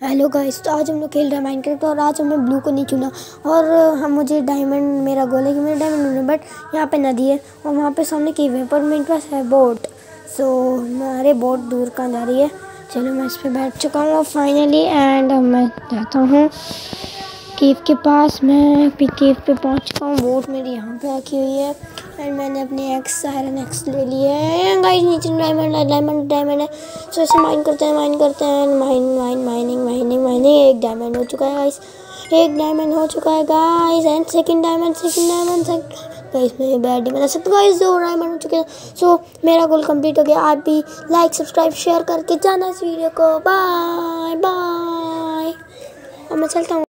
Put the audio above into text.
Hello guys तो आज हम लोग खेल रहे हैं माइनक्राफ्ट और आज हमने ब्लू को नहीं चुना। और हम मुझे डायमंड मेरा गोल है कि मेरा डायमंड ढूंढना बट यहाँ पे नदी है और वहाँ पे सामने की है, पर मेरे पास है बोट सो हमारे बोट दूर कहाँ जा रही है? चलो मैं इस पर बैठ चुका हूँ और फाइनली एंड मैं जाता हूँ केव के पास। मैं केव पे पहुँच चुका हूँ बोट मेरी यहाँ पे रखी हुई है। एंड मैंने अपने एक्स आयरन एक्स ले लिए हैं। गाइस नीचे डायमंड डायमंड डायमंड है। सो इसे माइन करते हैं माइन करते हैं माइन माइन माइनिंग एक डायमंड हो चुका है गाइस एक डायमंड हो चुका है guys and second diamond second diamond second guys मैं बैड बना सकता गाइस दो डायमंड हो चुके हैं. सो मेरा गोल कंप्लीट हो गया. आप भी लाइक सब्सक्राइब शेयर करके जाना इस वीडियो को. बाय बाय मैं चलता हूँ।